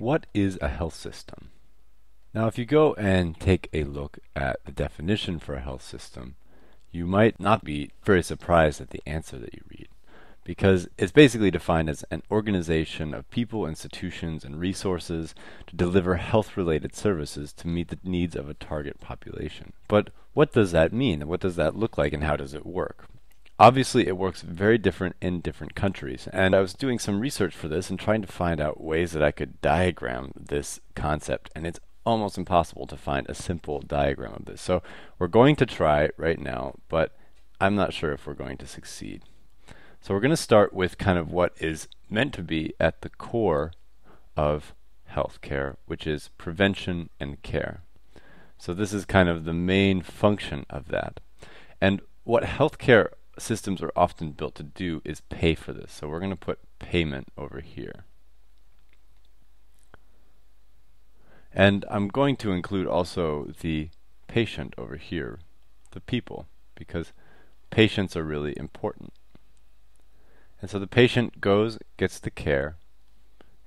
What is a health system? Now, if you go and take a look at the definition for a health system, you might not be very surprised at the answer that you read, because it's basically defined as an organization of people, institutions, and resources to deliver health related services to meet the needs of a target population. But what does that mean? What does that look like, and how does it work? Obviously, it works very different in different countries. And I was doing some research for this and trying to find out ways that I could diagram this concept. And it's almost impossible to find a simple diagram of this. So we're going to try right now, but I'm not sure if we're going to succeed. So we're going to start with kind of what is meant to be at the core of healthcare, which is prevention and care. So this is kind of the main function of that. And what healthcare systems are often built to do is pay for this. So we're going to put payment over here. And I'm going to include also the patient over here, the people, because patients are really important. And so the patient goes, gets the care,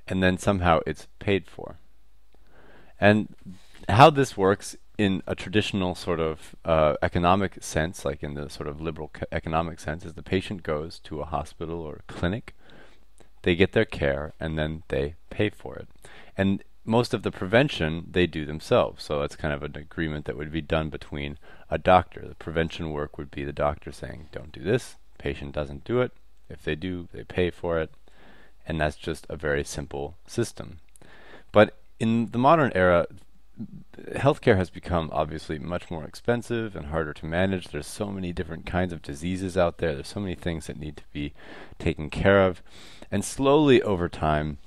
and then somehow it's paid for. And how this works in a traditional sort of uh, economic sense, like in the sort of liberal economic sense, is the patient goes to a hospital or a clinic, they get their care, and then they pay for it. And most of the prevention they do themselves. So that's kind of an agreement that would be done between a doctor. The prevention work would be the doctor saying, don't do this, patient doesn't do it. If they do, they pay for it. And that's just a very simple system. But in the modern era, healthcare has become obviously much more expensive and harder to manage. There's so many different kinds of diseases out there. There's so many things that need to be taken care of. And slowly over time,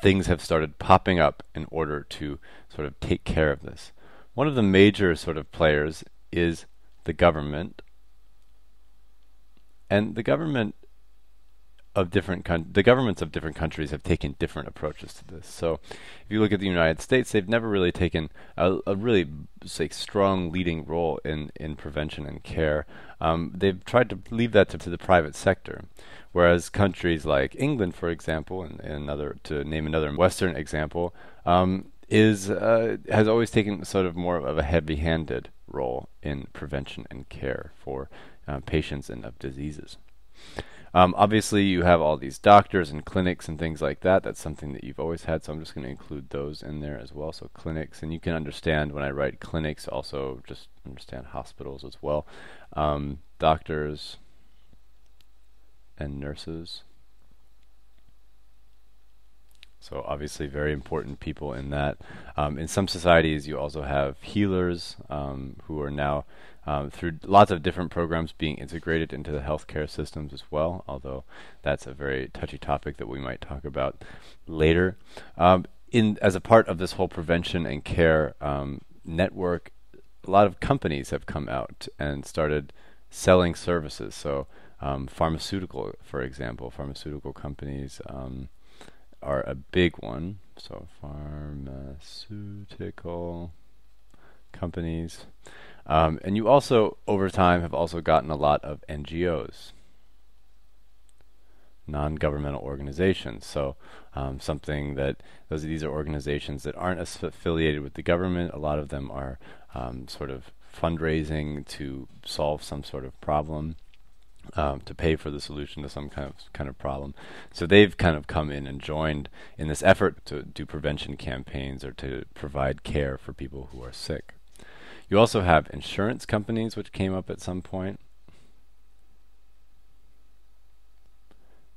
things have started popping up in order to sort of take care of this. One of the major sort of players is the government. And the government of different con- the governments of different countries have taken different approaches to this. So, if you look at the United States, they've never really taken a, a really say strong leading role in in prevention and care. Um, they've tried to leave that to, to, the private sector, whereas countries like England, for example, and, and another to name another Western example, um, is uh, has always taken sort of more of a heavy-handed role in prevention and care for uh, patients and of diseases. Um, obviously, you have all these doctors and clinics and things like that. That's something that you've always had, so I'm just going to include those in there as well. So clinics, and you can understand when I write clinics, also just understand hospitals as well. Um, doctors and nurses. So obviously, very important people in that. Um, in some societies, you also have healers um, who are now um, through lots of different programs being integrated into the healthcare systems as well. Although that's a very touchy topic that we might talk about later. Um, in as a part of this whole prevention and care um, network, a lot of companies have come out and started selling services. So um, pharmaceutical, for example, pharmaceutical companies are a big one. So pharmaceutical companies. Um, and you also, over time, have also gotten a lot of NGOs, non-governmental organizations. So um, something that those these are organizations that aren't affiliated with the government. A lot of them are um, sort of fundraising to solve some sort of problem um, to pay for the solution to some kind of kind of problem. So they've kind of come in and joined in this effort to do prevention campaigns or to provide care for people who are sick. You also have insurance companies, which came up at some point,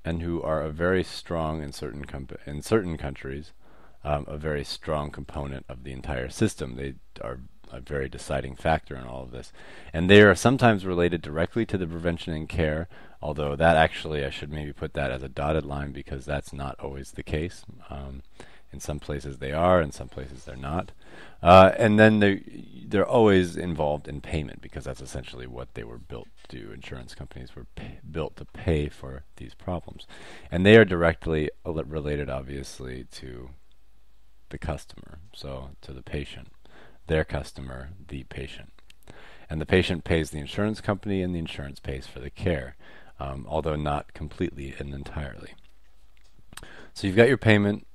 and who are a very strong in certain in certain countries, um, a very strong component of the entire system. They are a very deciding factor in all of this. And they are sometimes related directly to the prevention and care, although that actually, I should maybe put that as a dotted line because that's not always the case. Um, in some places they are, in some places they're not. Uh, and then they, they're always involved in payment because that's essentially what they were built to do. Insurance companies were built to pay for these problems. And they are directly related, obviously, to the customer, so to the patient their customer, the patient. And the patient pays the insurance company, and the insurance pays for the care, um, although not completely and entirely. So you've got your payment,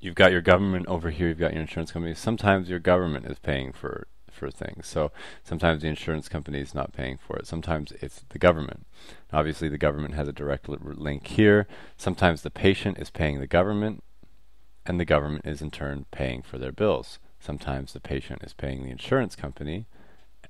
you've got your government over here, you've got your insurance company. Sometimes your government is paying for for things. So sometimes the insurance company is not paying for it. Sometimes it's the government. Obviously, the government has a direct link here. Sometimes the patient is paying the government, and the government is in turn paying for their bills. Sometimes the patient is paying the insurance company,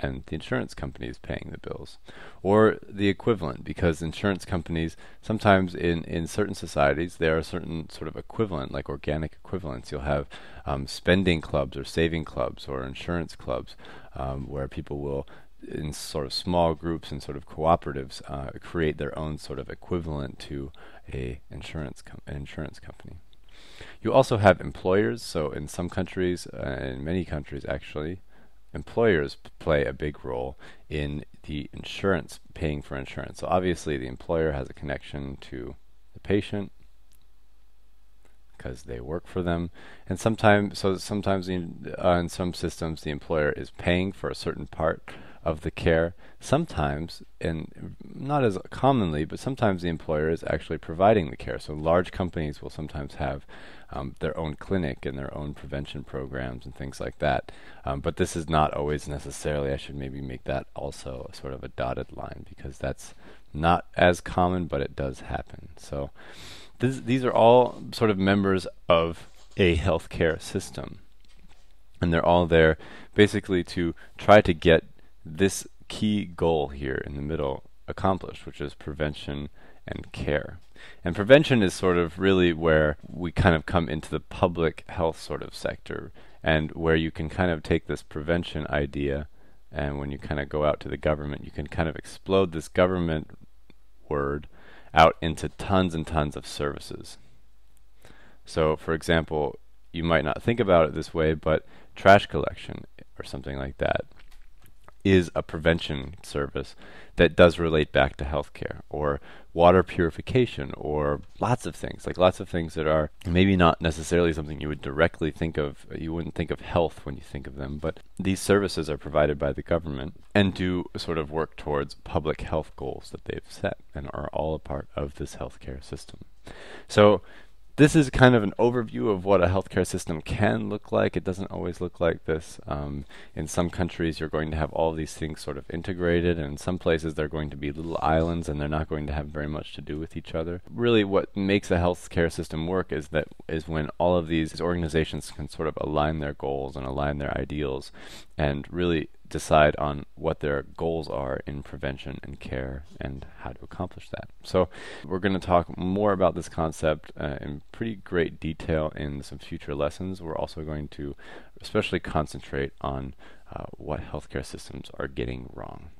and the insurance company is paying the bills. Or the equivalent, because insurance companies, sometimes in, in certain societies, there are certain sort of equivalent, like organic equivalents. You'll have um, spending clubs or saving clubs or insurance clubs um, where people will, in sort of small groups and sort of cooperatives, uh, create their own sort of equivalent to a insurance com- an insurance company. You also have employers. So in some countries, uh, in many countries actually, employers play a big role in the insurance, paying for insurance. So obviously, the employer has a connection to the patient because they work for them, and sometimes, so sometimes in, uh, in some systems, the employer is paying for a certain part of the care. Sometimes, and not as commonly, but sometimes the employer is actually providing the care. So large companies will sometimes have um, their own clinic and their own prevention programs and things like that. Um, but this is not always necessarily. I should maybe make that also sort of a dotted line because that's not as common, but it does happen. So this, these are all sort of members of a healthcare system. And they're all there basically to try to get this key goal here in the middle accomplished, which is prevention and care. And prevention is sort of really where we kind of come into the public health sort of sector, and where you can kind of take this prevention idea, and when you kind of go out to the government, you can kind of explode this government word out into tons and tons of services. So, for example, you might not think about it this way, but trash collection or something like that is a prevention service that does relate back to healthcare or water purification or lots of things like lots of things that are maybe not necessarily something you would directly think of you wouldn't think of health when you think of them but these services are provided by the government and do sort of work towards public health goals that they've set and are all a part of this healthcare system. So this is kind of an overview of what a healthcare system can look like. It doesn't always look like this. Um, in some countries, you're going to have all these things sort of integrated, and in some places, they're going to be little islands, and they're not going to have very much to do with each other. Really, what makes a healthcare system work is that is when all of these organizations can sort of align their goals and align their ideals, and really decide on what their goals are in prevention and care and how to accomplish that. So, we're going to talk more about this concept uh, in pretty great detail in some future lessons. We're also going to especially concentrate on uh, what healthcare systems are getting wrong.